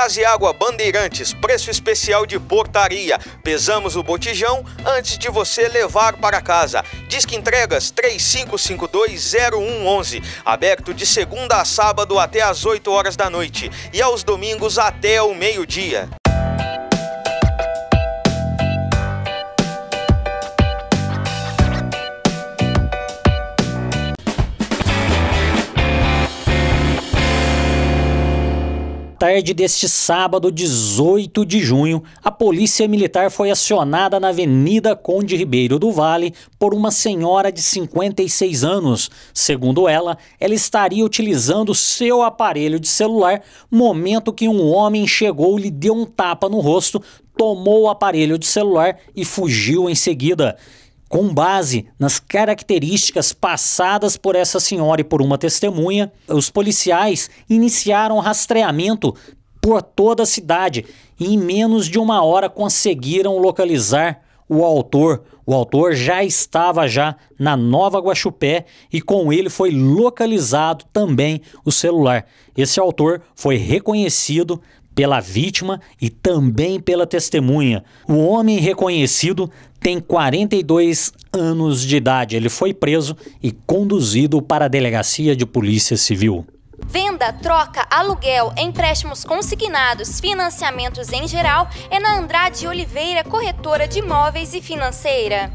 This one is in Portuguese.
Gás e água Bandeirantes, preço especial de portaria. Pesamos o botijão antes de você levar para casa. Disque entregas 35520111. Aberto de segunda a sábado até às 8 horas da noite e aos domingos até o meio-dia. Tarde deste sábado, 18 de junho, a Polícia Militar foi acionada na Avenida Conde Ribeiro do Vale por uma senhora de 56 anos. Segundo ela, ela estaria utilizando seu aparelho de celular momento que um homem chegou, lhe deu um tapa no rosto, tomou o aparelho de celular e fugiu em seguida. Com base nas características passadas por essa senhora e por uma testemunha, os policiais iniciaram rastreamento por toda a cidade e em menos de uma hora conseguiram localizar o autor. O autor já estava já na Nova Guaxupé e com ele foi localizado também o celular. Esse autor foi reconhecido pela vítima e também pela testemunha. O homem reconhecido tem 42 anos de idade. Ele foi preso e conduzido para a delegacia de polícia civil. Venda, troca, aluguel, empréstimos consignados, financiamentos em geral é na Andrade Oliveira Corretora de Imóveis e Financeira.